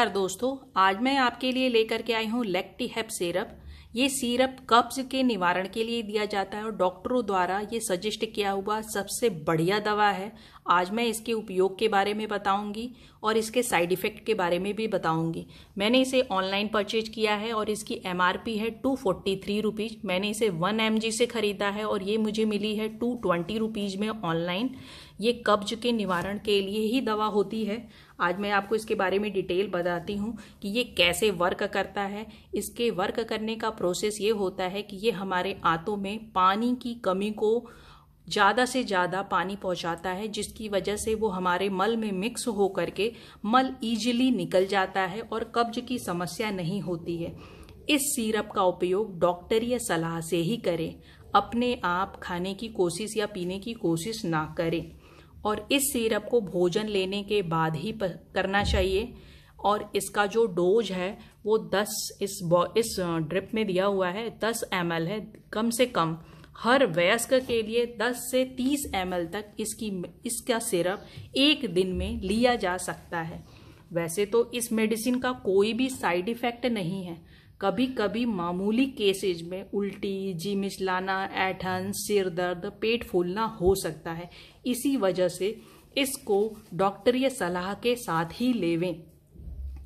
नमस्कार दोस्तों आज मैं आपके लिए लेकर के आई हूँ लेक्टी हेप सिरप ये सिरप कब्ज के निवारण के लिए दिया जाता है और डॉक्टरों द्वारा ये सजेस्ट किया हुआ सबसे बढ़िया दवा है। आज मैं इसके उपयोग के बारे में बताऊँगी और इसके साइड इफ़ेक्ट के बारे में भी बताऊँगी। मैंने इसे ऑनलाइन परचेज किया है और इसकी एमआरपी है टू फोर्टी थ्री रुपीज़। मैंने इसे वन एम से खरीदा है और ये मुझे मिली है टू ट्वेंटी रुपीज़ में ऑनलाइन। ये कब्ज के निवारण के लिए ही दवा होती है। आज मैं आपको इसके बारे में डिटेल बताती हूँ कि ये कैसे वर्क करता है। इसके वर्क करने का प्रोसेस ये होता है कि ये हमारे आंतों में पानी की कमी को ज़्यादा से ज़्यादा पानी पहुंचाता है, जिसकी वजह से वो हमारे मल में मिक्स हो करके मल इजीली निकल जाता है और कब्ज की समस्या नहीं होती है। इस सिरप का उपयोग डॉक्टरीय सलाह से ही करें। अपने आप खाने की कोशिश या पीने की कोशिश ना करें। और इस सिरप को भोजन लेने के बाद ही करना चाहिए। और इसका जो डोज है, वो 10 इस इस ड्रिप में दिया हुआ है 10 एम है, कम से कम। हर वयस्क के लिए 10 से 30 एम तक इसकी, इसका सिरप एक दिन में लिया जा सकता है। वैसे तो इस मेडिसिन का कोई भी साइड इफ़ेक्ट नहीं है। कभी कभी मामूली केसेज में उल्टी जी मिचलाना ऐठन, सिर दर्द, पेट फूलना हो सकता है। इसी वजह से इसको डॉक्टरीय सलाह के साथ ही लेवें।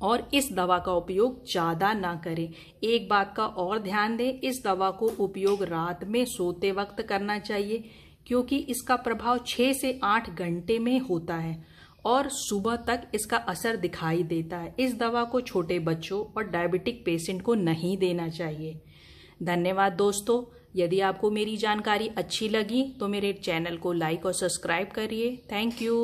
और इस दवा का उपयोग ज़्यादा ना करें। एक बात का और ध्यान दें, इस दवा को उपयोग रात में सोते वक्त करना चाहिए, क्योंकि इसका प्रभाव छह से आठ घंटे में होता है और सुबह तक इसका असर दिखाई देता है। इस दवा को छोटे बच्चों और डायबिटिक पेशेंट को नहीं देना चाहिए। धन्यवाद दोस्तों। यदि आपको मेरी जानकारी अच्छी लगी तो मेरे चैनल को लाइक और सब्सक्राइब करिए। Thank you.